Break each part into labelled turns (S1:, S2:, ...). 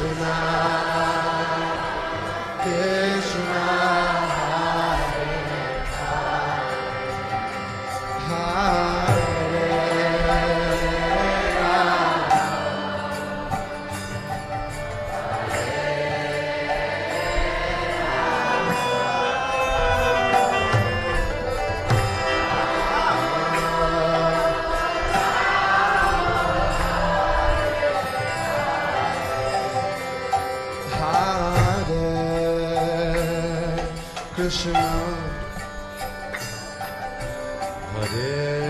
S1: tonight. Yeah. Krishna. Hare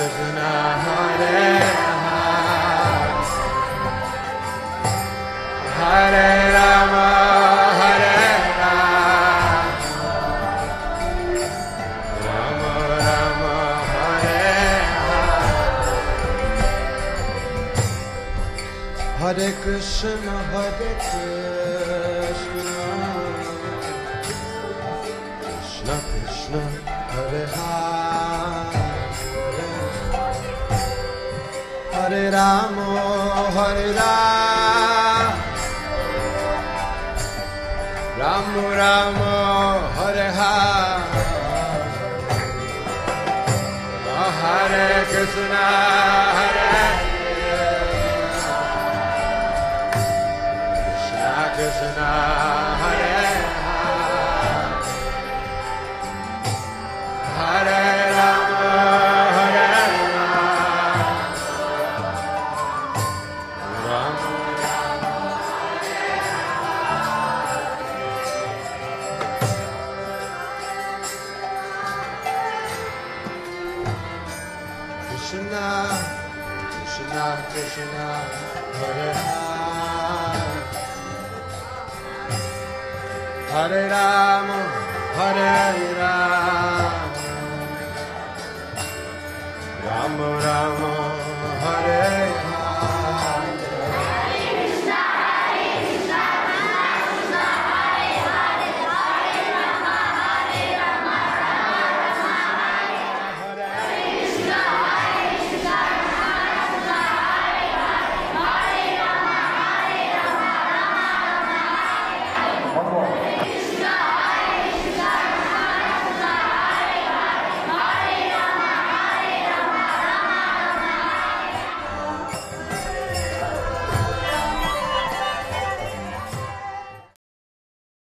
S1: Krishna, Hare Hare, Rama. Hare Krishna, Hare Krishna, Krishna Krishna, Hare Hare, Hare Rama, Hare Rama, Rama Rama, Hare Hare. Hare Krishna, Hare Krishna Krishna, Krishna Krishna Hare Ram Hare Rama, Hare Rama, Rama Rama, Hare